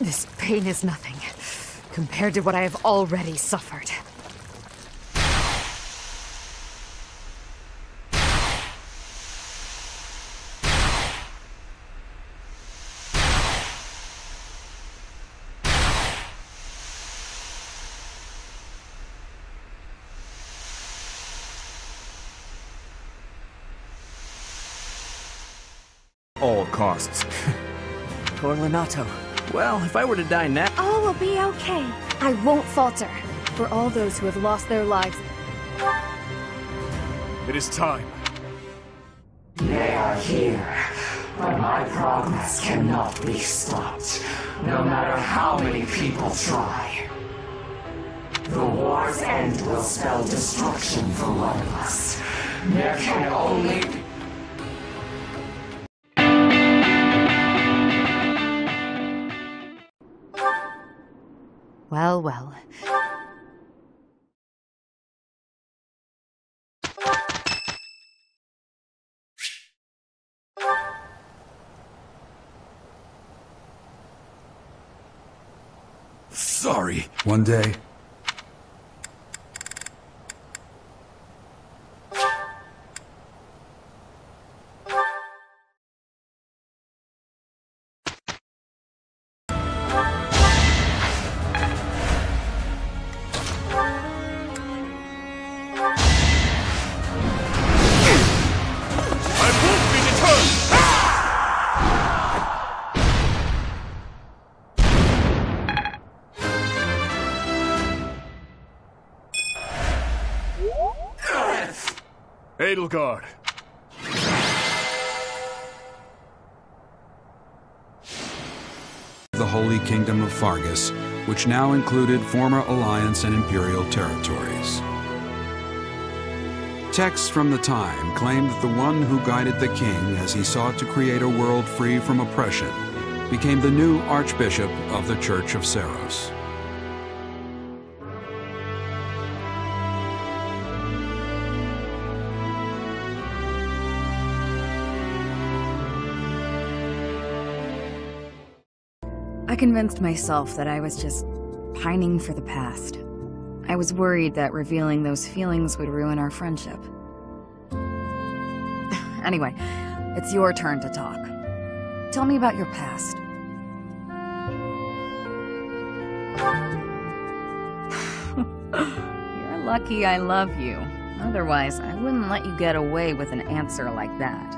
This pain is nothing compared to what I have already suffered. All costs. Torlinato. Well, if I were to die now... All will be okay. I won't falter. For all those who have lost their lives. It is time. They are here, but my progress cannot be stopped, no matter how many people try. The war's end will spell destruction for one of us. There can only be... Well, well. Sorry. One day, Edelgard. the Holy Kingdom of Faerghus, which now included former Alliance and Imperial territories. Texts from the time claimed that the one who guided the king as he sought to create a world free from oppression became the new Archbishop of the Church of Seiros. I convinced myself that I was just pining for the past. I was worried that revealing those feelings would ruin our friendship. anyway, it's your turn to talk. Tell me about your past. You're lucky I love you. Otherwise, I wouldn't let you get away with an answer like that.